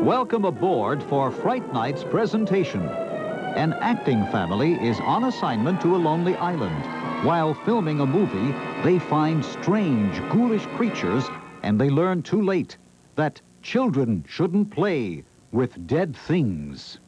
Welcome aboard for Fright Night's presentation. An acting family is on assignment to a lonely island. While filming a movie, they find strange, ghoulish creatures, and they learn too late that children shouldn't play with dead things.